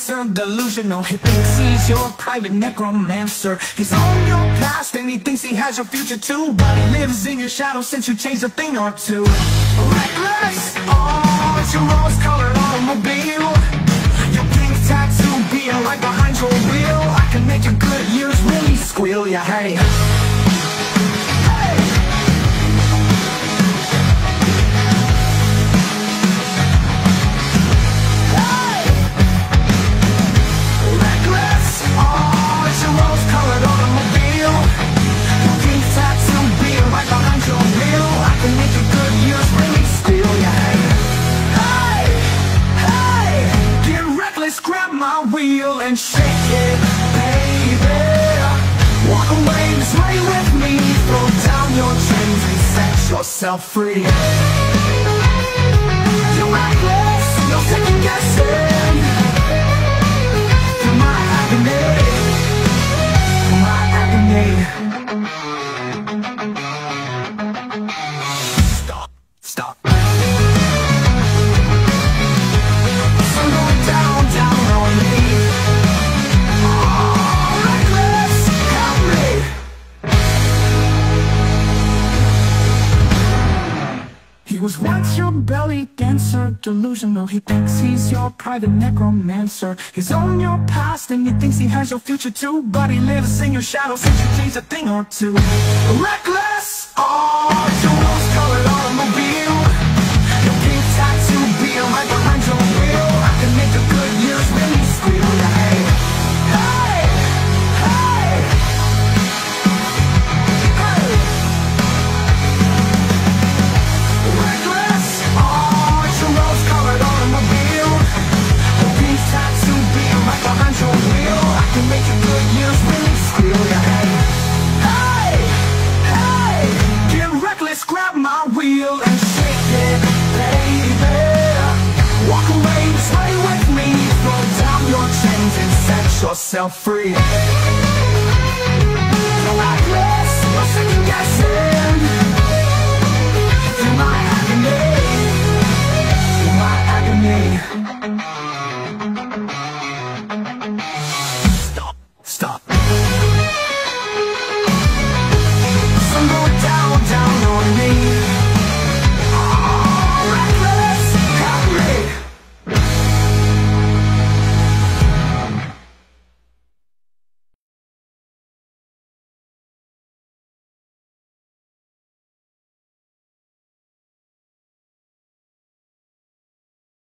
dancer, delusional He thinks he's your private necromancer. He's on your past and he thinks he has your future too But he lives in your shadow since you changed a thing or two. Reckless, oh, it's your rose-colored automobile. Your pink tattoo being right behind your wheel. I can make your Goodyears really squeal, yeah, hey wheel and shake it, baby. Walk away, sway with me, throw down your chains and set yourself free. You're reckless, no second guessing belly dancer, delusional. He thinks he's your private necromancer. He's on your past and he thinks he has your future too. But he lives in your shadow. Since you changed a thing or two. Reckless, oh, yourself free